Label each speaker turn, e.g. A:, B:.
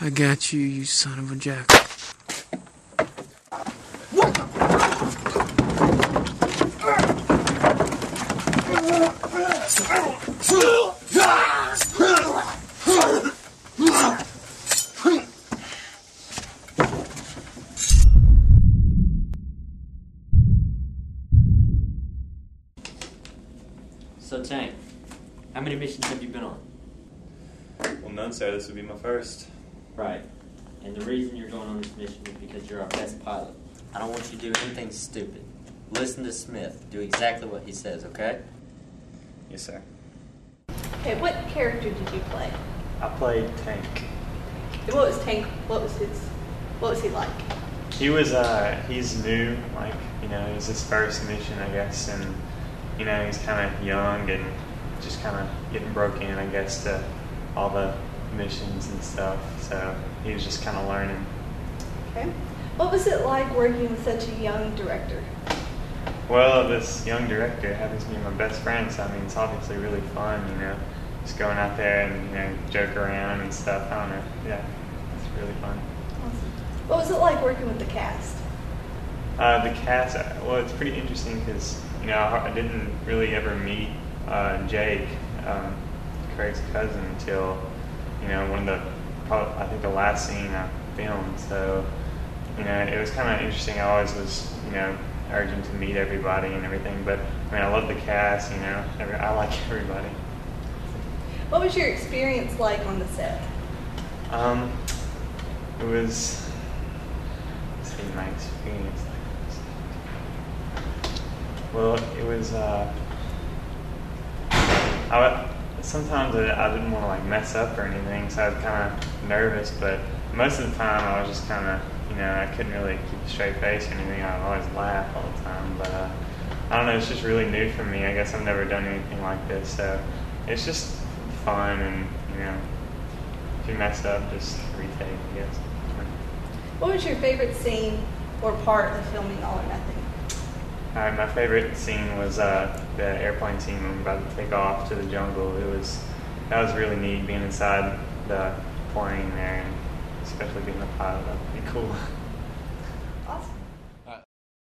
A: I got you, you son of a jack.
B: So Tank, how many missions have you been on?
C: Well, none, sir. This would be my first.
B: Right. And the reason you're going on this mission is because you're our best pilot. I don't want you to do anything stupid. Listen to Smith. Do exactly what he says, okay?
C: Yes, sir.
D: Okay, what character did you play?
E: I played Tank.
D: And What was Tank? What was his? What was he like?
E: He was uh he's new, like, you know, it was his first mission I guess and you know, he's kinda young and just kinda getting broken, in, I guess, to all the missions and stuff. So he was just kinda learning.
D: Okay. What was it like working with such a young director?
E: Well, this young director happens to be my best friend, so I mean it's obviously really fun, you know. Just going out there and, you know, joke around and stuff. I don't know. Yeah. It's really fun.
D: Awesome. What was it like working with the cast?
E: Uh, the cast, uh, well, it's pretty interesting because you know I, I didn't really ever meet uh, Jake, um, Craig's cousin, until you know one of the probably, I think the last scene I filmed. So you know it was kind of interesting. I always was you know urging to meet everybody and everything. But I mean I love the cast. You know every, I like everybody.
D: What was your experience like on the set?
E: Um, it was let's see my experience like. Well, it was. Uh, I sometimes I, didn't want to like mess up or anything, so I was kind of nervous. But most of the time, I was just kind of, you know, I couldn't really keep a straight face or anything. I would always laugh all the time. But uh, I don't know, it's just really new for me. I guess I've never done anything like this, so it's just fun and you know, if you mess up, just retake. I guess.
D: What was your favorite scene or part of filming All or Nothing?
E: My favorite scene was uh, the airplane scene when we're about to take off to the jungle. It was that was really neat being inside the plane there, and especially being a pilot. That'd be cool. Awesome.